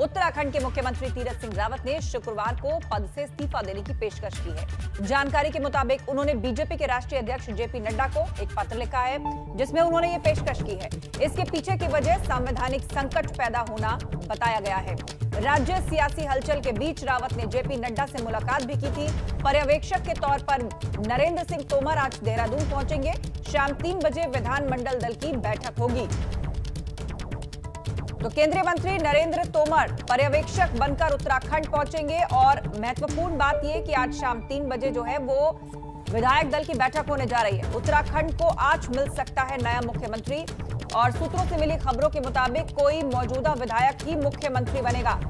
उत्तराखंड के मुख्यमंत्री तीरथ सिंह रावत ने शुक्रवार को पद से इस्तीफा देने की पेशकश की है। जानकारी के मुताबिक उन्होंने बीजेपी के राष्ट्रीय अध्यक्ष जेपी नड्डा को एक पत्र लिखा है, जिसमें उन्होंने ये पेशकश की है। इसके पीछे की वजह संवैधानिक संकट पैदा होना बताया गया है। राज्य सियासी हलचल के बीच रावत ने जेपी नड्डा से मुलाकात भी की थी। पर्यवेक्षक के तौर पर नरेंद्र सिंह तोमर आज देहरादून पहुँचेंगे। शाम तीन बजे विधानमंडल दल की बैठक होगी। तो केंद्रीय मंत्री नरेंद्र तोमर पर्यवेक्षक बनकर उत्तराखंड पहुँचेंगे और महत्वपूर्ण बात यह कि आज शाम तीन बजे जो है वो विधायक दल की बैठक होने जा रही है। उत्तराखंड को आज मिल सकता है नया मुख्यमंत्री और सूत्रों से मिली खबरों के मुताबिक कोई मौजूदा विधायक ही मुख्यमंत्री बनेगा।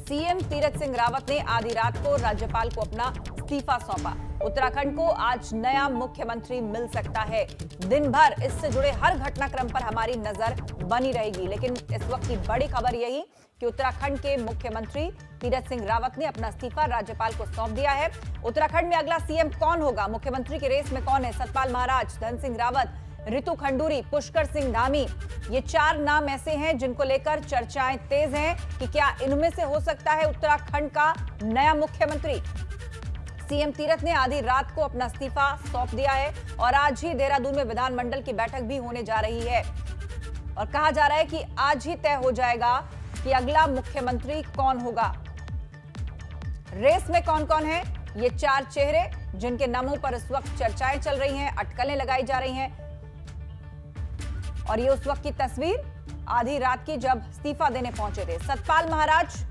सीएम तीरथ सिंह रावत ने आधी रात को राज्यपाल को अपना इस्तीफा सौंपा। उत्तराखंड को आज नया मुख्यमंत्री मिल सकता है। दिन भर इससे जुड़े हर घटनाक्रम पर हमारी नज़र बनी रहेगी। लेकिन इस वक्त की बड़ी खबर यही कि उत्तराखंड के मुख्यमंत्री तीरथ सिंह रावत ने अपना इस्तीफा राज्यपाल को सौंप दिया है। उत्तराखंड में अगला सीएम कौन होगा? मुख्यमंत्री की रेस में कौन है? सतपाल महाराज, धन सिंह रावत, रितु खंडूरी, पुष्कर सिंह धामी, ये चार नाम ऐसे हैं जिनको लेकर चर्चाएँ तेज हैं कि क्या इनमें से हो सकता है उत्तराखंड का नया मुख्यमंत्री? सीएम तीरथ ने आधी रात को अपना इस्तीफा सौंप दिया है और आज ही देहरादून में विधानमंडल की बैठक भी होने जा रही है। और कहा जा रहा है कि आज ही तय हो जाएगा कि अगला मुख्यमंत्री कौन होगा। रेस में कौन कौन है? ये चार चेहरे जिनके नामों पर इस वक्त चर्चाएँ चल रही हैं, अटकलें लगाई जा रही हैं। और ये उस वक्त की तस्वीर आधी रात की जब इस्तीफा देने पहुँचे थे। सतपाल महाराज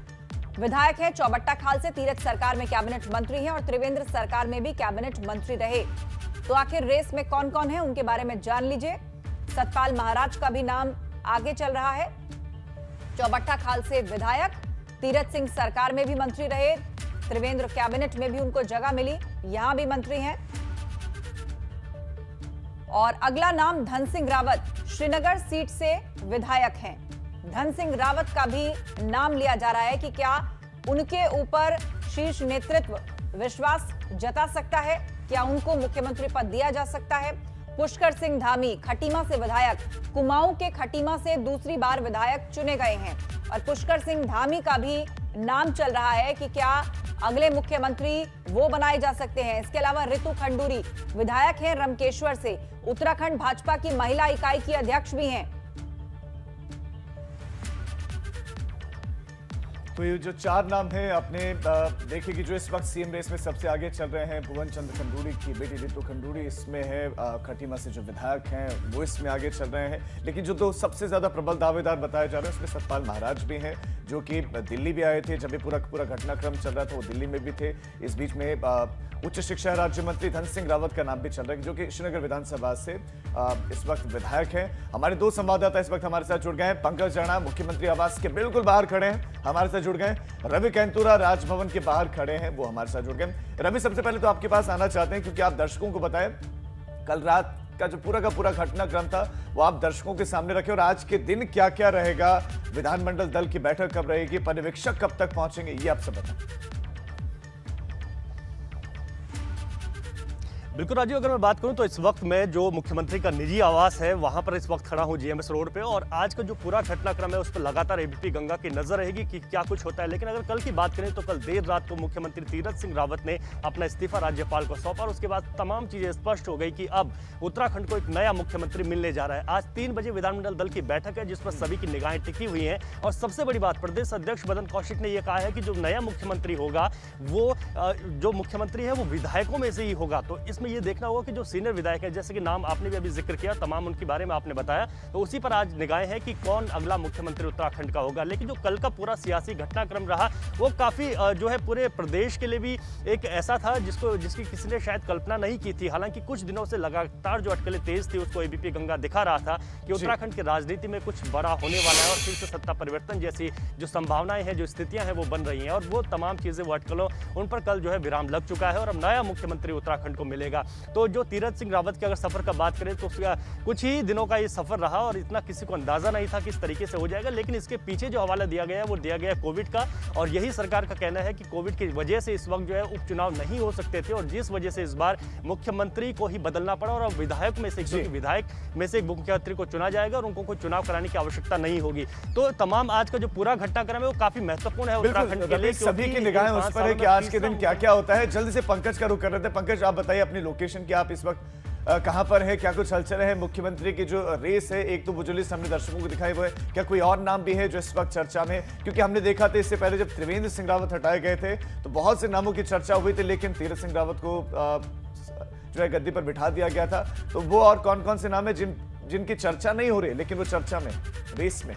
विधायक है, चौबट्टा खाल से तीरथ सरकार में कैबिनेट मंत्री हैं और त्रिवेंद्र सरकार में भी कैबिनेट मंत्री रहे। तो आखिर रेस में कौन कौन है, उनके बारे में जान लीजिए। सतपाल महाराज का भी नाम आगे चल रहा है। चौबट्टा खाल से विधायक, तीरथ सिंह सरकार में भी मंत्री रहे। त्रिवेंद्र कैबिनेट में भी उनको जगह मिली, यहाँ भी मंत्री हैं। और अगला नाम धन सिंह रावत, श्रीनगर सीट से विधायक हैं। धन सिंह रावत का भी नाम लिया जा रहा है कि क्या उनके ऊपर शीर्ष नेतृत्व विश्वास जता सकता है, क्या उनको मुख्यमंत्री पद दिया जा सकता है? पुष्कर सिंह धामी खटीमा से विधायक, कुमाऊं के खटीमा से दूसरी बार विधायक चुने गए हैं। और पुष्कर सिंह धामी का भी नाम चल रहा है कि क्या अगले मुख्यमंत्री वो बनाए जा सकते हैं। इसके अलावा ऋतु खंडूरी विधायक हैं रमकेश्वर से। उत्तराखंड भाजपा की महिला इकाई की अध्यक्ष भी हैं। तो ये जो चार नाम हैं अपने देखिए कि जो इस वक्त सीएम रेस में सबसे आगे चल रहे हैं भुवन चंद्र खंडूरी की बेटी रितु खंडूरी इसमें है खटीमा से जो विधायक हैं वो इसमें आगे चल रहे हैं। लेकिन जो दो सबसे ज़्यादा प्रबल दावेदार बताए जा रहे हैं, उसमें सतपाल महाराज भी हैं, जो कि दिल्ली भी आए थे, जब भी पूरा पूरा घटनाक्रम चल रहा था वो दिल्ली में भी थे। इस बीच में उच्च शिक्षा राज्य मंत्री धन सिंह रावत का नाम भी चल रहा है, जो कि श्रीनगर विधानसभा से इस वक्त विधायक हैं। हमारे दो संवाददाता इस वक्त हमारे साथ जुड़ गए हैं, पंकज राणा, मुख्यमंत्री आवास के बिल्कुल बाहर खड़े हैं। हमारे साथ जुड़ गए। रवि कैंतुरा राजभवन के बाहर खड़े हैं, वो हमारे साथ जुड़ गए। रवि, सबसे पहले तो आपके पास आना चाहते हैं, क्योंकि आप दर्शकों को बताएँ, कल रात का जो पूरा का पूरा घटनाक्रम था, वो आप दर्शकों के सामने रखे, और आज के दिन क्या क्या रहेगा? विधानमंडल दल की बैठक कब रहेगी? पर्यवेक्षक कब तक पहुँचेंगे, ये आप सब बताएँ। बिल्कुल राजीव, अगर मैं बात करूँ तो इस वक्त मैं जो मुख्यमंत्री का निजी आवास है, वहाँ पर इस वक्त खड़ा हूँ जीएमएस रोड पे। और आज का जो पूरा घटनाक्रम है, उस पर लगातार एबीपी गंगा की नज़र रहेगी कि क्या कुछ होता है। लेकिन अगर कल की बात करें तो कल देर रात को मुख्यमंत्री तीरथ सिंह रावत ने अपना इस्तीफा राज्यपाल को सौंपा और उसके बाद तमाम चीज़ें स्पष्ट हो गई कि अब उत्तराखंड को एक नया मुख्यमंत्री मिलने जा रहा है। आज तीन बजे विधानमंडल दल की बैठक है जिस पर सभी की निगाहें टिकी हुई है। और सबसे बड़ी बात, प्रदेश अध्यक्ष मदन कौशिक ने यह कहा है कि जो नया मुख्यमंत्री होगा, वो जो मुख्यमंत्री है, वो विधायकों में से ही होगा। तो इसमें यह देखना होगा कि जो सीनियर विधायक है जैसे कि नाम आपने भी अभी ज़िक्र किया तमाम उनके बारे में आपने बताया तो उसी पर आज निगाहें है कि कौन अगला मुख्यमंत्री उत्तराखंड का होगा। लेकिन जो कल का पूरा सियासी घटनाक्रम रहा वो काफ़ी जो है पूरे प्रदेश के लिए भी एक ऐसा था जिसको जिसकी किसी ने शायद कल्पना नहीं की थी। हालाँकि कुछ दिनों से लगातार जो अटकलें तेज थी उसको एबीपी गंगा दिखा रहा था कि उत्तराखंड की राजनीति में कुछ बड़ा होने वाला है और फिर से सत्ता परिवर्तन जैसी जो संभावनाएँ हैं जो स्थितियाँ हैं वो बन रही हैं। और वो तमाम चीज़ें वो अटकलों उन पर कल जो है विराम लग चुका है और अब नया मुख्यमंत्री उत्तराखंड को मिलेगा। जाएगा। तो जो तीरथ सिंह रावत की अगर सफ़र का बात करें तो कुछ ही दिनों का ये सफ़र रहा और इतना किसी को अंदाज़ा नहीं था किस तरीके से हो जाएगा। लेकिन इसके पीछे जो हवाला दिया गया है वो दिया गया कोविड का। और यही सरकार का कहना है कि कोविड की वजह से इस वक्त जो है उपचुनाव नहीं हो सकते थे और जिस वजह से इस बार मुख्यमंत्री को ही बदलना पड़ा और विधायक में से विधायक में से एक मुख्यमंत्री को चुना जाएगा और उनको कोई चुनाव कराने की आवश्यकता नहीं होगी। तो तमाम आज का जो पूरा घटनाक्रम है वो काफ़ी महत्वपूर्ण है उत्तराखंड के लिए सभी की निगाहें उस पर है कि आज के दिन क्या क्या होता है। जल्दी से पंकज का रुख कर रहे थे। पंकज आप बताइए अपनी लोकेशन की आप इस वक्त कहाँ पर है, क्या कुछ हलचल है? मुख्यमंत्री की जो रेस है, एक तो बुजुलिस हमने दर्शकों को दिखाई वो है। क्या कोई और नाम भी है जो इस वक्त चर्चा में? क्योंकि हमने देखा था इससे पहले जब त्रिवेंद्र सिंह रावत हटाए गए थे तो बहुत से नामों की चर्चा हुई थी, लेकिन तीरथ सिंह रावत को जो है गद्दी पर बिठा दिया गया था। तो वो और कौन कौन से नाम है जिन, जिनकी चर्चा नहीं हो रही, लेकिन वो चर्चा में, रेस में?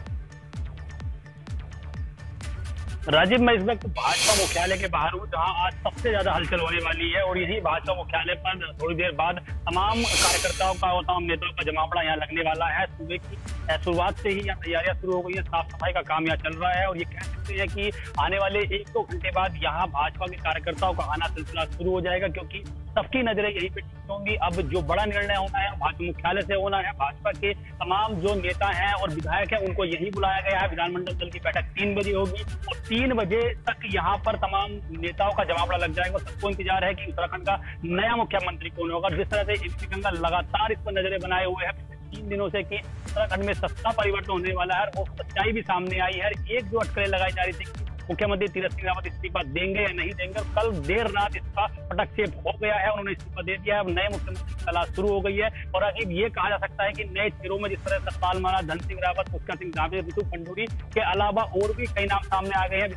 राजीव, मैं इस वक्त भाजपा मुख्यालय के बाहर हूँ, जहाँ आज सबसे ज़्यादा हलचल होने वाली है, और यही भाजपा मुख्यालय पर थोड़ी देर बाद तमाम कार्यकर्ताओं का और तमाम नेताओं का जमावड़ा यहाँ लगने वाला है। सुबह की शुरुआत से ही यहाँ तैयारियाँ शुरू हो गई है, साफ़ सफ़ाई का काम यहाँ चल रहा है, और ये कह सकते हैं कि आने वाले एक दो तो घंटे बाद यहाँ भाजपा के कार्यकर्ताओं का आना सिलसिला शुरू हो जाएगा, क्योंकि सबकी नज़रें यही पे होंगी। अब जो बड़ा निर्णय होना है, भाजपा मुख्यालय से होना है, भाजपा के तमाम जो नेता हैं और विधायक हैं, उनको यही बुलाया गया है। विधानमंडल दल की बैठक तीन बजे होगी और तीन बजे तक यहाँ पर तमाम नेताओं का जवाबड़ा लग जाएगा सबको इंतज़ार है कि उत्तराखंड का नया मुख्यमंत्री कौन होगा। जिस तरह से एमपी गंगा लगातार इस पर नज़रें बनाए हुए हैं, तीन दिनों से कि उत्तराखंड में सत्ता परिवर्तन होने वाला है वो सच्चाई भी सामने आई है। एक जो अटकलें लगाई जा रही थी मुख्यमंत्री तीरथ सिंह रावत इस्तीफा देंगे या नहीं देंगे कल देर रात इसका पटक्षेप हो गया है, उन्होंने इस्तीफा दे दिया है। अब नए मुख्यमंत्री की तलाश शुरू हो गई है, और अजीब ये कहा जा सकता है कि नए चेहरों में जिस तरह सतपाल माला धन सिंह रावत, पुष्कर सिंह धामे ऋतु खंडूरी के अलावा और भी कई नाम सामने आ गए हैं।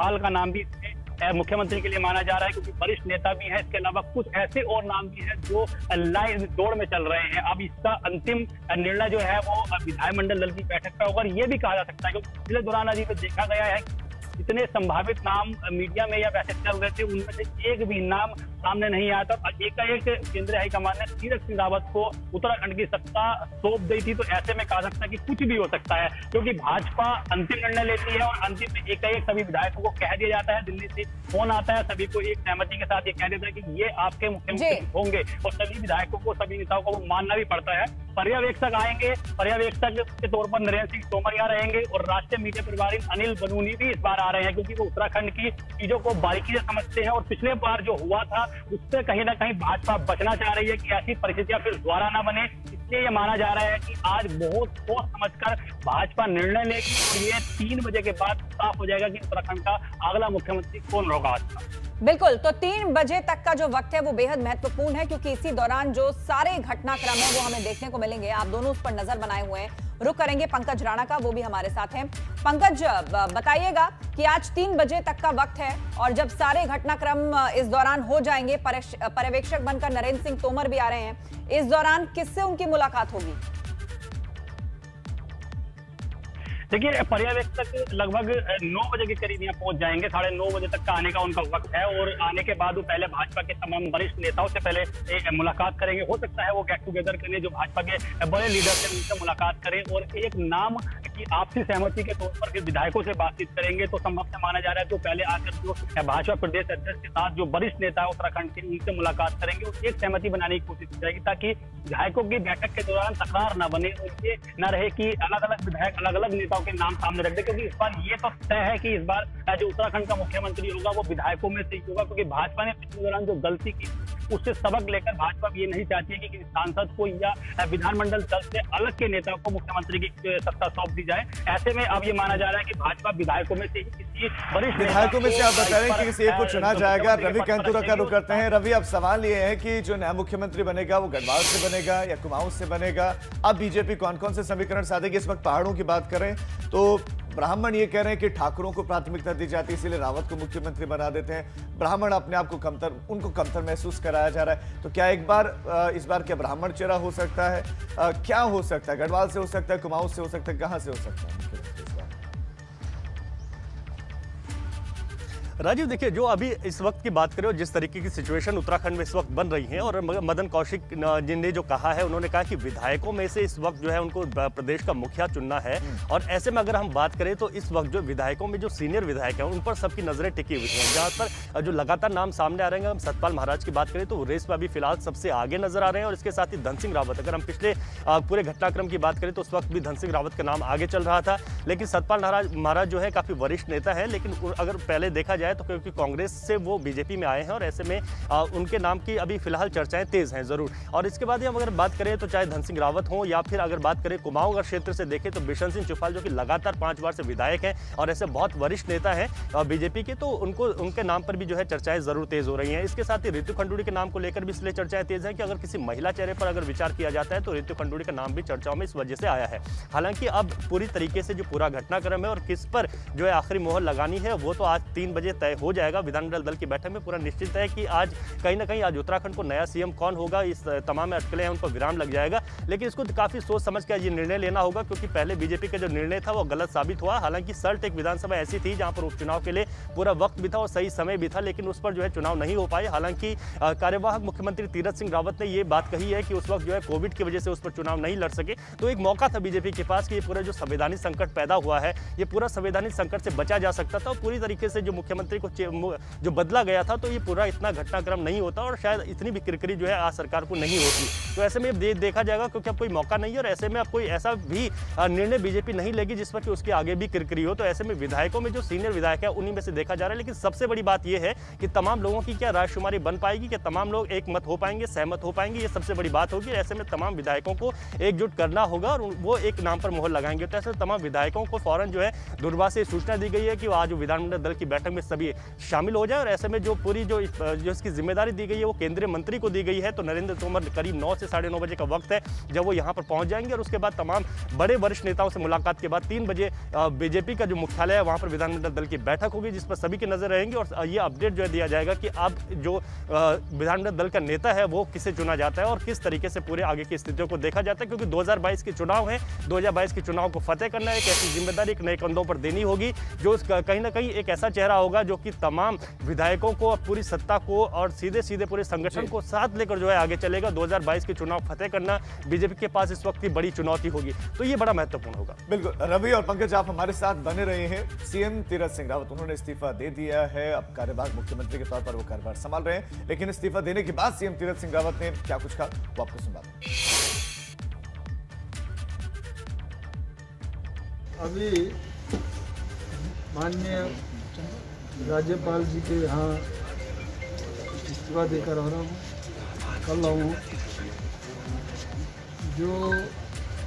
हाल का नाम भी इसमें मुख्यमंत्री के लिए माना जा रहा है, क्योंकि वरिष्ठ नेता भी है, इसके अलावा कुछ ऐसे और नाम भी हैं जो लाइन दौड़ में चल रहे हैं। अब इसका अंतिम निर्णय जो है वो विधायमंडल दल की बैठक का होगा ये भी कहा जा सकता है, क्योंकि पिछले दौरान अभी तो देखा गया है जितने संभावित नाम मीडिया में या वैसे चल रहे थे, उनमें से एक भी नाम सामने नहीं आया था। एकाएक केंद्रीय हाईकमान ने तीरथ सिंह रावत को उत्तराखंड की सत्ता सौंप दी थी तो ऐसे में कहा सकता है कि कुछ भी हो सकता है क्योंकि भाजपा अंतिम निर्णय लेती है और अंतिम में एकाएक सभी विधायकों को कह दिया जाता है। दिल्ली से फ़ोन आता है सभी को एक सहमति के साथ ये कह देता है कि ये आपके मुख्यमंत्री होंगे और सभी विधायकों को सभी नेताओं को मानना भी पड़ता है। पर्यवेक्षक आएँगे पर्यवेक्षक के तौर पर नरेंद्र सिंह तोमर यहाँ रहेंगे और राष्ट्रीय मीडिया प्रभारी अनिल बनूनी भी इस बार आ रहे हैं क्योंकि वो उत्तराखंड की चीज़ों को बारीकी से समझते हैं और पिछले बार जो हुआ था उससे कहीं ना कहीं भाजपा बचना चाह रही है कि ऐसी परिस्थितियाँ फिर दोबारा ना बने। इसलिए ये माना जा रहा है कि आज बहुत सोच समझकर भाजपा निर्णय लेगी और ये तीन बजे के बाद साफ़ हो जाएगा कि उत्तराखंड का अगला मुख्यमंत्री कौन होगा बिल्कुल तो तीन बजे तक का जो वक्त है वो बेहद महत्वपूर्ण है, क्योंकि इसी दौरान जो सारे घटनाक्रम है वो हमें देखने को मिलेंगे। आप दोनों उस पर नज़र बनाए हुए हैं। रुक करेंगे पंकज राणा का, वो भी हमारे साथ हैं। पंकज बताइएगा कि आज तीन बजे तक का वक्त है और जब सारे घटनाक्रम इस दौरान हो जाएँगे पर्यवेक्षक बनकर नरेंद्र सिंह तोमर भी आ रहे हैं, इस दौरान किससे उनकी मुलाकात होगी? देखिए, पर्यवेक्षक लगभग नौ बजे के करीब यहाँ पहुँच जाएँगे। साढ़े नौ बजे तक का आने का उनका वक्त है और आने के बाद वो पहले भाजपा के तमाम वरिष्ठ नेताओं से पहले मुलाकात करेंगे। हो सकता है वो गेट टुगेदर करें जो भाजपा के बड़े लीडर से उनसे मुलाकात करें और एक नाम की आपसी सहमति के तौर पर विधायकों से बातचीत करेंगे तो संभव से माना जा रहा है तो पहले आकर जो भाजपा प्रदेश अध्यक्ष के साथ जो वरिष्ठ नेता उत्तराखंड के, उनसे मुलाकात करेंगे और एक सहमति बनाने की कोशिश की जाएगी ताकि विधायकों की बैठक के दौरान तकरार न बने और ये न रहे कि अलग अलग विधायक अलग अलग नेताओं के नाम सामने रख दे, क्योंकि इस बार ये तो तय है कि इस बार जो उत्तराखंड का मुख्यमंत्री होगा, वो विधायकों में से होगा, क्योंकि भाजपा ने पिछले दौरान जो गलती की, उससे सबक लेकर भाजपा ये नहीं चाहती है कि सांसद को या विधानमंडल दल से अलग के नेता को मुख्यमंत्री की सत्ता सौंप दी जाए। ऐसे में अब ये माना जा रहा है कि भाजपा विधायकों में से ही किसी वरिष्ठ विधायकों में से आप बता रहे हैं कि किसी एक को चुना जाएगा। रवि कैंतुरा का रुख करते हैं। रवि अब सवाल ये है कि जो नया मुख्यमंत्री बनेगा वो गढ़वाल से बनेगा या कुमाऊं से बनेगा? अब बीजेपी कौन कौन से समीकरण साधेगी? इस वक्त पहाड़ों की बात करें तो ब्राह्मण ये कह रहे हैं कि ठाकुरों को प्राथमिकता दी जाती है, इसीलिए रावत को मुख्यमंत्री बना देते हैं। ब्राह्मण अपने आप को कमतर, उनको कमतर महसूस कराया जा रहा है। तो क्या एक बार इस बार क्या ब्राह्मण चेहरा हो सकता है? क्या हो सकता है? गढ़वाल से हो सकता है, कुमाऊं से हो सकता है, कहाँ से हो सकता है? राजीव देखिए जो अभी इस वक्त की बात करें और जिस तरीके की सिचुएशन उत्तराखंड में इस वक्त बन रही है और मदन कौशिक जिनने जो कहा है उन्होंने कहा कि विधायकों में से इस वक्त जो है उनको प्रदेश का मुखिया चुनना है। और ऐसे में अगर हम बात करें तो इस वक्त जो विधायकों में जो सीनियर विधायक हैं उन पर सबकी नज़रें टिकी हुई हैं। जहाँ पर जो लगातार नाम सामने आ रहे हैं हम सतपाल महाराज की बात करें तो रेस में अभी फ़िलहाल सबसे आगे नज़र आ रहे हैं। और इसके साथ ही धन सिंह रावत अगर हम पिछले पूरे घटनाक्रम की बात करें तो उस वक्त भी धन सिंह रावत का नाम आगे चल रहा था। लेकिन सतपाल महाराज महाराज जो है काफ़ी वरिष्ठ नेता है लेकिन अगर पहले देखा जाए तो क्योंकि कांग्रेस से वो बीजेपी में आए हैं और ऐसे में आ, उनके नाम की अभी फ़िलहाल चर्चाएँ तेज हैं ज़रूर। और इसके बाद हम अगर बात करें तो चाहे धन सिंह रावत हो या फिर अगर बात करें कुमाऊं क्षेत्र से देखें तो बिशन सिंह चुफाल जो कि लगातार पाँच बार से विधायक हैं और ऐसे बहुत वरिष्ठ नेता हैं बीजेपी के तो उनको उनके नाम पर भी जो है चर्चाएँ ज़रूर तेज हो रही हैं। इसके साथ ही ऋतु खंडूड़ी के नाम को लेकर भी इसलिए चर्चाएँ तेज है कि अगर किसी महिला चेहरे पर अगर विचार किया जाता है तो ऋतु खंडूड़ी का नाम भी चर्चाओं में इस वजह से आया है। हालाँकि अब पूरी तरीके से जो पूरा घटनाक्रम है और किस पर जो है आखिरी मोहर लगानी है वो तो आज तीन बजे तय हो जाएगा। विधानमंडल दल की बैठक में पूरा निश्चित है कि आज कहीं ना कहीं आज उत्तराखंड को नया सीएम कौन होगा, इस तमाम अटकलें हैं, उन पर विराम लग जाएगा। लेकिन इसको काफ़ी सोच समझ के ये निर्णय लेना होगा, क्योंकि पहले बीजेपी का जो निर्णय था, वो गलत साबित हुआ। हालाँकि सल्ट एक विधानसभा ऐसी थी, जहाँ पर उपचुनाव के लिए पूरा वक्त भी था और सही समय भी था, लेकिन उस पर जो है चुनाव नहीं हो पाए। हालाँकि कार्यवाहक मुख्यमंत्री तीरथ सिंह रावत ने ये बात कही है कि उस वक्त जो है कोविड की वजह से उस पर चुनाव नहीं लड़ सके। तो एक मौका था बीजेपी के पास कि ये पूरा जो संवैधानिक संकट पैदा हुआ है, ये पूरा संवैधानिक संकट से बचा जा सकता था और पूरी तरीके से जो मुख्यमंत्री को जो बदला गया था तो ये पूरा इतना घटनाक्रम नहीं होता और शायद इतनी भी किरकिरी जो है आज सरकार को नहीं होती। तो ऐसे में दे, देखा जाएगा क्योंकि अब कोई मौका नहीं है और ऐसे में अब कोई ऐसा भी निर्णय बीजेपी नहीं लेगी जिस पर कि उसके आगे भी किरकिरी हो। तो ऐसे में विधायकों में जो सीनियर विधायक है उन्हीं में से देखा जा रहा है। लेकिन सबसे बड़ी बात यह है कि तमाम लोगों की क्या राजशुमारी बन पाएगी कि तमाम लोग एक मत हो पाएँगे सहमत हो पाएँगे ये सबसे बड़ी बात होगी। ऐसे में तमाम विधायकों को एकजुट करना होगा और वो एक नाम पर मोहर लगाएँगे। तो ऐसे तमाम विधायकों को फ़ौरन जो है दुर्वा से सूचना दी गई है कि आज विधानमंडल दल की बैठक में सभी शामिल हो जाए और ऐसे में जो पूरी जो जो इसकी ज़िम्मेदारी दी गई है वो केंद्रीय मंत्री को दी गई है तो नरेंद्र तोमर करीब नौ से साढ़े नौ बजे का वक्त है, जब वो यहाँ पर पहुँच जाएँगे और उसके बाद तमाम बड़े वरिष्ठ नेताओं से मुलाकात के बाद तीन बजे बीजेपी का जो मुख्यालय है वहाँ पर विधानमंडल दल की बैठक होगी, जिस पर सभी की नज़र रहेंगी और ये अपडेट जो है दिया जाएगा कि अब जो विधानमंडल दल का नेता है वो किसे चुना जाता है और किस तरीके से पूरे आगे की स्थितियों को देखा जाता है, क्योंकि 2022 के चुनाव है 2022 के चुनाव को फतेह करना एक ऐसी ज़िम्मेदारी एक नए कंधों पर देनी होगी, जो कहीं ना कहीं एक ऐसा चेहरा होगा जो कि तमाम विधायकों को पूरी सत्ता को और सीधे सीधे पूरे संगठन को साथ लेकर जो है आगे चलेगा। 2022 के चुनाव फतेह करना बीजेपी के पास इस वक्त की बड़ी चुनौती होगी। तो ये बड़ा महत्वपूर्ण होगा। बिल्कुल। रवि और पंकज आप हमारे साथ बने रहे हैं। सीएम तीरथ सिंह रावत उन्होंने इस्तीफा दे दिया है। अब कार्यभार मुख्यमंत्री के तौर पर वो कार्यभार संभाल रहे हैं। लेकिन इस्तीफा देने के बाद सीएम तीरथ सिंह रावत ने क्या कुछ कहा? वो आपको सुना अभी माननीय राज्यपाल जी के यहाँ इस्तीफा देकर आ रहा हूँ। कल आऊँ। जो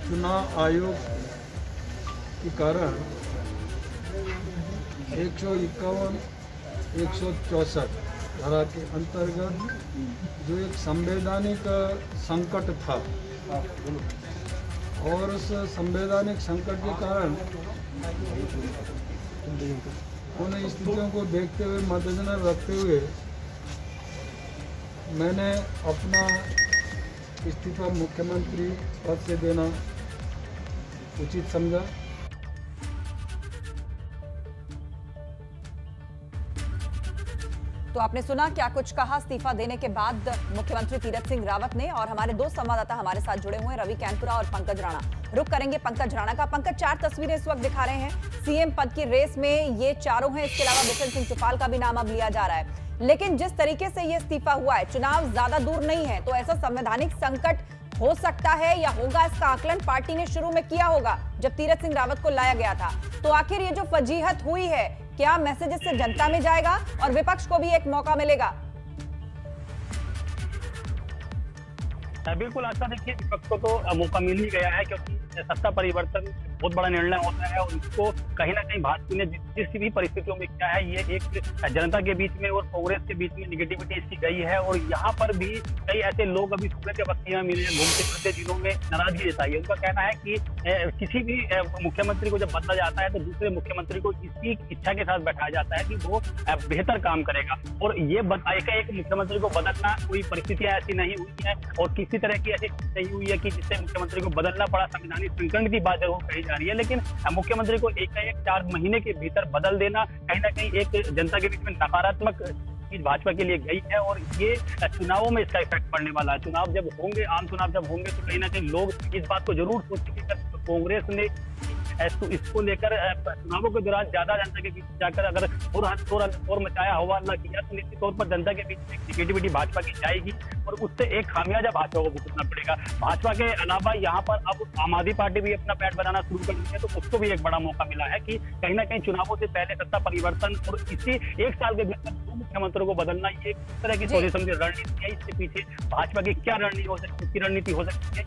चुनाव आयोग के कारण एक सौ इक्यावन, एक सौ चौंसठ धारा के अंतर्गत जो एक संवैधानिक संकट था और उस संवैधानिक संकट के कारण उन स्थितियों को देखते हुए, मद्देनजर रखते हुए मैंने अपना इस्तीफा मुख्यमंत्री पद से देना उचित समझा। तो आपने सुना क्या कुछ कहा इस्तीफा देने के बाद मुख्यमंत्री तीरथ सिंह रावत ने और हमारे दो संवाददाता हमारे साथ जुड़े हुए रवि कैंपुरा और पंकज राणा। रुक करेंगे पंकज राणा का। पंकज, चार तस्वीरें इस वक्त दिखा रहे हैं। सीएम पद की रेस में ये चारों हैं। इसके अलावा बिशन सिंह चुपाल का भी नाम अब लिया जा रहा है। लेकिन जिस तरीके से ये इस्तीफा हुआ है, चुनाव ज़्यादा दूर नहीं है तो ऐसा संवैधानिक संकट हो सकता है या होगा इसका आकलन? पार्टी ने शुरू में किया होगा जब तीरथ सिंह रावत को लाया गया था। तो आखिर ये जो फजीहत हुई है, क्या मैसेज इससे जनता में जाएगा और विपक्ष को भी एक मौका मिलेगा? बिल्कुल आशा देखिए विपक्ष को तो मौका मिल ही गया है क्योंकि सत्ता परिवर्तन बहुत बड़ा निर्णय होता है और इसको कहीं ना कहीं भाजपा ने जिस भी परिस्थितियों में किया है, ये एक जनता के बीच में और कांग्रेस के बीच में निगेटिविटी इसकी गई है और यहाँ पर भी कई ऐसे लोग अभी सुबह के बस्तियाँ मिले घूमते फिरते जिलों में नाराज़गी जताई है। उनका कहना है कि किसी भी मुख्यमंत्री को जब बदला जाता है तो दूसरे मुख्यमंत्री को इसी इच्छा के साथ बैठाया जाता है कि वो बेहतर काम करेगा। और ये एक मुख्यमंत्री को बदलना कोई परिस्थितियाँ ऐसी नहीं हुई है और किसी तरह की ऐसी नहीं हुई है कि जिससे मुख्यमंत्री को बदलना पड़ा। संविधानिक संकट की बात ज़रूर कही जा रही है। लेकिन मुख्यमंत्री को एक एक चार महीने के भीतर बदल देना कहीं ना कहीं एक जनता के बीच में नकारात्मक चीज़ भाजपा के लिए गई है और ये चुनावों में इसका इफ़ेक्ट पड़ने वाला है। चुनाव जब होंगे आम चुनाव जब होंगे तो कहीं ना कहीं लोग इस बात को ज़रूर सोचेंगे कांग्रेस ने तो इसको लेकर चुनावों के दौरान ज़्यादा जनता के बीच जाकर अगर और और, और मचाया अल्लाह किया तो निश्चित तौर पर जनता के बीच में निगेटिविटी भाजपा की जाएगी। और उससे एक खामियाजा भाजपा को भुगतना पड़ेगा। भाजपा के अलावा यहाँ पर अब आम आदमी पार्टी भी अपना पैट बनाना शुरू कर दी है तो उसको भी एक बड़ा मौका मिला है कि कहीं ना कहीं चुनावों से पहले सत्ता परिवर्तन और इसी एक साल के भीतर दो मुख्यमंत्रियों को बदलना ये किस तरह की सोची समझी रणनीति है। इसके पीछे भाजपा की क्या रणनीति हो सकती है रणनीति हो सकती है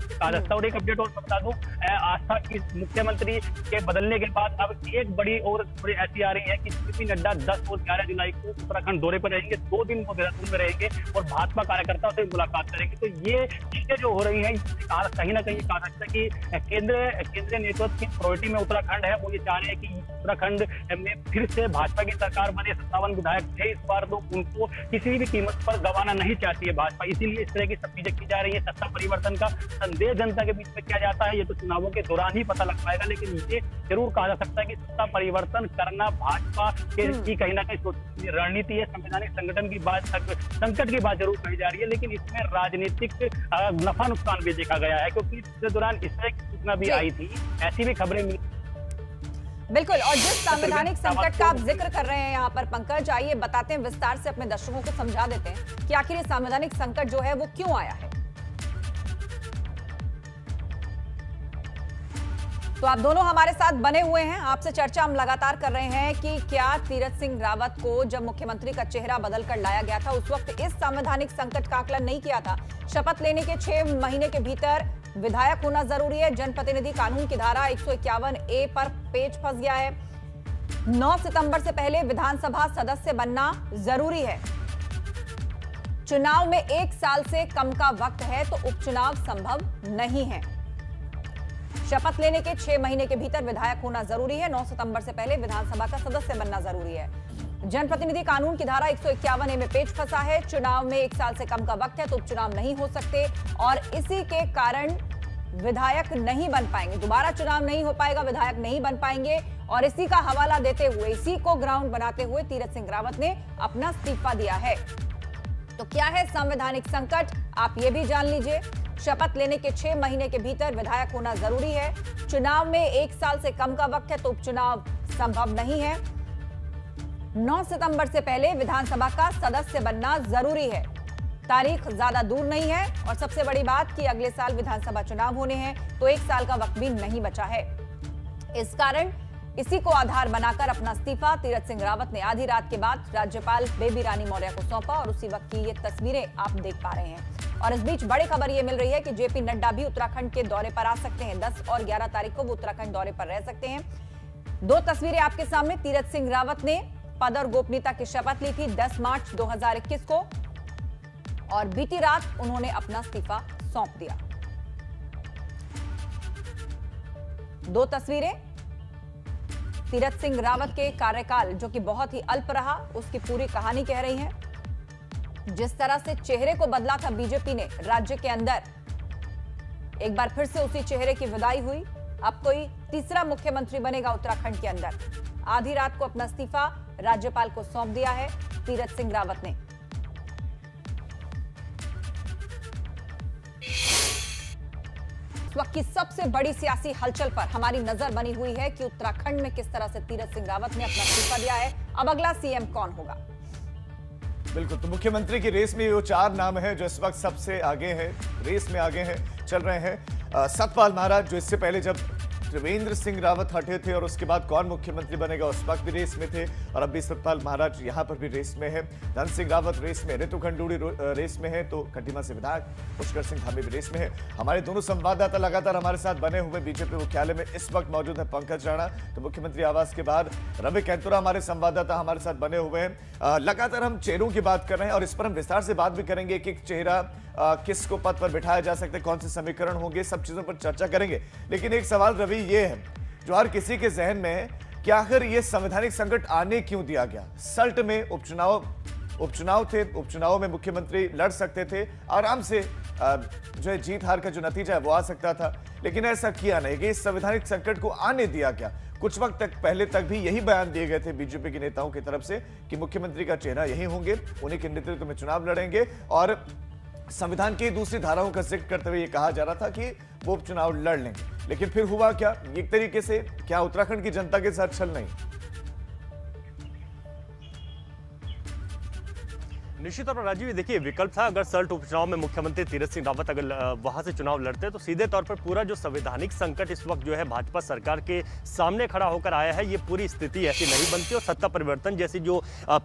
और एक अपडेट और बता दूँ आस्था की मुख्यमंत्री के बदलने के बाद अब एक बड़ी और बड़ी ऐसी आ रही है कि जेपी नड्डा दस और ग्यारह जुलाई को उत्तराखंड दौरे पर रहेंगे दो दिन वो देहरादून में रहेंगे और भाजपा कार्यकर्ताओं से मुलाकात करेंगे। तो ये चीज़ें जो हो रही है कहीं ना कहीं कहा सकता है कि केंद्र केंद्रीय नेतृत्व की प्रायोरिटी में उत्तराखंड है। वो ये चाह रहे हैं कि उत्तराखंड में फिर से भाजपा की सरकार बने। सत्तावन विधायक थे इस बार तो उनको किसी भी कीमत पर गंवाना नहीं चाहती है भाजपा। इसीलिए इस तरह की सब चीज़ें की जा रही है। सत्ता परिवर्तन का संदेश जनता के बीच में किया जाता है। ये तो चुनावों के दौरान ही पता लग पाएगा लेकिन ये ज़रूर कहा जा सकता है कि सत्ता परिवर्तन करना भाजपा के हम्म। की कहीं ना कहीं रणनीति है। संवैधानिक संगठन की बात संकट की बात ज़रूर कही जा रही है लेकिन इसमें राजनीतिक नफा नुकसान भी देखा गया है क्योंकि इस दौरान इस तरह की सूचना भी आई थी ऐसी भी खबरें मिली। बिल्कुल और जिस संवैधानिक संकट का आप ज़िक्र कर रहे हैं यहाँ पर पंकज आइए बताते हैं विस्तार से अपने दर्शकों को समझा देते हैं कि आखिर ये संवैधानिक संकट जो है वो क्यों आया है? तो आप दोनों हमारे साथ बने हुए हैं। आपसे चर्चा हम लगातार कर रहे हैं कि क्या तीरथ सिंह रावत को जब मुख्यमंत्री का चेहरा बदल कर लाया गया था, उस वक्त इस संवैधानिक संकट का आकलन नहीं किया था। शपथ लेने के छह महीने के भीतर विधायक होना ज़रूरी है। जनप्रतिनिधि कानून की धारा एक सौ इक्यावन ए पर पेज फंस गया है। 9 सितंबर से पहले विधानसभा सदस्य बनना ज़रूरी है। चुनाव में एक साल से कम का वक्त है तो उपचुनाव संभव नहीं है। शपथ लेने के छह महीने के भीतर विधायक होना ज़रूरी है। 9 सितंबर से पहले विधानसभा का सदस्य बनना ज़रूरी है। जनप्रतिनिधि कानून की धारा एक ए में पेज फंसा है। चुनाव में एक साल से कम का वक्त है तो उपचुनाव नहीं हो सकते और इसी के कारण विधायक नहीं बन पाएँगे। दोबारा चुनाव नहीं हो पाएगा, विधायक नहीं बन पाएँगे और इसी का हवाला देते हुए, इसी को ग्राउंड बनाते हुए तीरथ सिंह रावत ने अपना इस्तीफा दिया है। तो क्या है संवैधानिक संकट? आप ये भी जान लीजिए। शपथ लेने के छह महीने के भीतर विधायक होना ज़रूरी है। चुनाव में एक साल से कम का वक्त है तो उपचुनाव संभव नहीं है। 9 सितंबर से पहले विधानसभा का सदस्य बनना ज़रूरी है। तारीख ज़्यादा दूर नहीं है और सबसे बड़ी बात कि अगले साल विधानसभा चुनाव होने हैं तो एक साल का वक्त भी नहीं बचा है। इस कारण इसी को आधार बनाकर अपना इस्तीफा तीरथ सिंह रावत ने आधी रात के बाद राज्यपाल बेबी रानी मौर्य को सौंपा और उसी वक्त की ये तस्वीरें आप देख पा रहे हैं। और इस बीच बड़ी खबर ये मिल रही है कि जेपी नड्डा भी उत्तराखंड के दौरे पर आ सकते हैं। 10 और 11 तारीख को वो उत्तराखंड दौरे पर रह सकते हैं। दो तस्वीरें आपके सामने। तीरथ सिंह रावत ने पद और गोपनीयता की शपथ ली थी 10 मार्च 2021 को। और बीती रात उन्होंने अपना इस्तीफा सौंप दिया। दो तस्वीरें। तीरथ सिंह रावत के कार्यकाल, जो कि बहुत ही अल्प रहा, उसकी पूरी कहानी कह रही है। जिस तरह से चेहरे को बदला था बीजेपी ने राज्य के अंदर। एक बार फिर से उसी चेहरे की विदाई हुई। अब कोई तीसरा मुख्यमंत्री बनेगा उत्तराखंड के अंदर। आधी रात को अपना इस्तीफा राज्यपाल को सौंप दिया है तीरथ सिंह रावत ने। वक्त की सबसे बड़ी सियासी हलचल पर हमारी नज़र बनी हुई है कि उत्तराखंड में किस तरह से तीरथ सिंह रावत ने अपना इस्तीफा दिया है। अब अगला सीएम कौन होगा? बिल्कुल तो मुख्यमंत्री की रेस में वो चार नाम हैं जो इस वक्त सबसे आगे हैं, रेस में आगे हैं, चल रहे हैं। सतपाल महाराज, जो इससे पहले जब त्रिवेंद्र सिंह रावत हटे थे और उसके बाद कौन मुख्यमंत्री बनेगा? उस वक्त भी रेस में थे और अभी सतपाल महाराज यहाँ पर भी रेस में है। धन सिंह रावत रेस में ऋतु खंडूड़ी रेस में है तो कटिमा से विधायक पुष्कर सिंह धामी भी रेस में है। हमारे दोनों संवाददाता लगातार हमारे साथ बने हुए बीजेपी मुख्यालय में इस वक्त मौजूद है पंकज राणा। तो मुख्यमंत्री आवास के बाद रवि कैंतुरा हमारे संवाददाता हमारे साथ बने हुए हैं। लगातार हम चेहरों की बात कर रहे हैं और इस पर हम विस्तार से बात भी करेंगे कि चेहरा किसको पद पर बिठाया जा सकता है, कौन से समीकरण होंगे, सब चीज़ों पर चर्चा करेंगे। लेकिन एक सवाल रवि ये है जो हर किसी के जहन में है कि आखिर ये संवैधानिक संकट आने क्यों दिया गया? सल्ट में उपचुनाव उपचुनाव थे, उपचुनाव में मुख्यमंत्री लड़ सकते थे, आराम से जो है जीत हार का जो नतीजा है वो आ सकता था। लेकिन ऐसा किया नहीं, कि इस संवैधानिक संकट को आने दिया गया। कुछ वक्त तक, पहले तक भी यही बयान दिए गए थे बीजेपी के नेताओं की तरफ़ से, कि मुख्यमंत्री का चेहरा यही होंगे, उन्हीं के नेतृत्व में चुनाव लड़ेंगे, और संविधान की दूसरी धाराओं का ज़िक्र करते हुए ये कहा जा रहा था कि वो उपचुनाव लड़ लेंगे। लेकिन फिर हुआ क्या? एक तरीके से क्या उत्तराखंड की जनता के साथ छल नहीं? निश्चित तौर पर राजीव देखिए, विकल्प था अगर सल्ट उपचुनाव में मुख्यमंत्री तीरथ सिंह रावत अगर वहाँ से चुनाव लड़ते तो सीधे तौर पर पूरा जो संवैधानिक संकट इस वक्त जो है भाजपा सरकार के सामने खड़ा होकर आया है, ये पूरी स्थिति ऐसी नहीं बनती और सत्ता परिवर्तन जैसी जो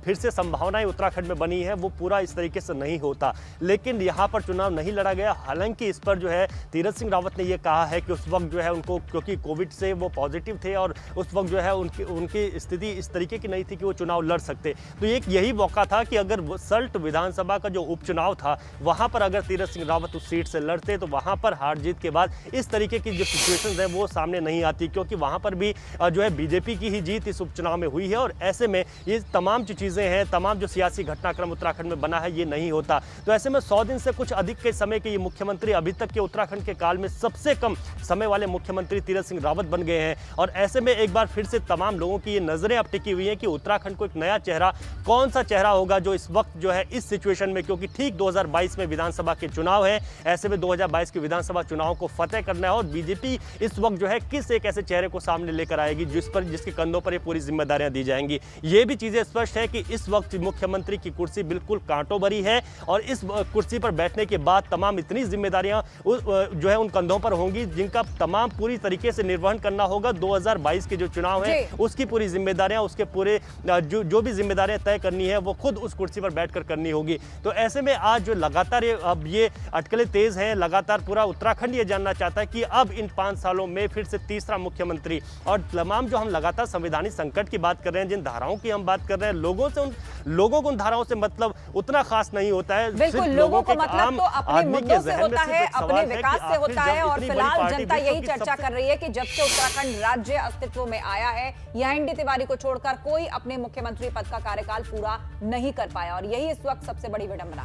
फिर से संभावनाएँ उत्तराखंड में बनी है, वो पूरा इस तरीके से नहीं होता। लेकिन यहाँ पर चुनाव नहीं लड़ा गया, हालाँकि इस पर जो है तीरथ सिंह रावत ने यह कहा है कि उस वक्त जो है उनको, क्योंकि कोविड से वो पॉजिटिव थे और उस वक्त जो है उनकी उनकी स्थिति इस तरीके की नहीं थी कि वो चुनाव लड़ सकते। तो एक यही मौका था कि अगर वो सल्ट विधानसभा का जो उपचुनाव था, वहाँ पर अगर तीरथ सिंह रावत उस सीट से लड़ते तो वहाँ पर हार जीत के बाद इस तरीके की जो सिचुएशन है, वो सामने नहीं आती, क्योंकि वहाँ पर भी जो है बीजेपी की ही जीत इस उपचुनाव में हुई है, और ऐसे में ये तमाम जो चीज़ें हैं, तमाम जो सियासी घटनाक्रम उत्तराखंड में बना है, ये नहीं होता। तो ऐसे में सौ दिन से कुछ अधिक के समय के ये मुख्यमंत्री अभी तक के उत्तराखंड के काल में सबसे कम समय वाले मुख्यमंत्री तीरथ सिंह रावत बन गए हैं, और ऐसे में एक बार फिर से तमाम लोगों की ये नज़रें अब टिकी हुई हैं कि उत्तराखंड को एक नया चेहरा, कौन सा चेहरा होगा जो इस वक्त जो इस सिचुएशन में क्योंकि ठीक 2022 में विधानसभा के चुनाव है। ऐसे में 2022 के विधानसभा चुनाव को फतेह करना है और बीजेपी इस वक्त जो है किस एक ऐसे चेहरे को सामने लेकर आएगी जिस पर जिसके कंधों पर ये पूरी जिम्मेदारियाँ दी जाएँगी। ये भी चीज़ें स्पष्ट है कि इस वक्त मुख्यमंत्री की कुर्सी बिल्कुल कांटों भरी है और इस कुर्सी पर बैठने के बाद तमाम इतनी जिम्मेदारियाँ जो है उन कंधों पर होंगी जिनका तमाम पूरी तरीके से निर्वहन करना होगा। 2022 के जो चुनाव है उसकी पूरी जिम्मेदारियाँ उसके पूरे जो जो भी जिम्मेदारियाँ तय करनी है वो खुद उस कुर्सी पर बैठकर करनी होगी। तो ऐसे में आज जो लगातार ये अब ये अटकलें तेज हैं लगातार पूरा उत्तराखंड ये जानना चाहता है कि अब इन पाँच सालों में फिर से तीसरा मुख्यमंत्री और तमाम जो हम लगातार संवैधानिक संकट की बात कर रहे हैं जिन धाराओं की हम बात कर रहे हैं लोगों से उन लोगों को उन धाराओं से मतलब उतना खास नहीं होता है। बिल्कुल सिर्फ़ लोगों को मतलब तो अपने मुद्दों से होता है अपने विकास से होता है और फ़िलहाल जनता यही चर्चा कर रही है कि जब से उत्तराखंड राज्य अस्तित्व में आया है यहाँ एनडी तिवारी को छोड़कर कोई अपने मुख्यमंत्री पद का कार्यकाल पूरा नहीं कर पाया और यही इस वक्त सबसे बड़ी विडंबना।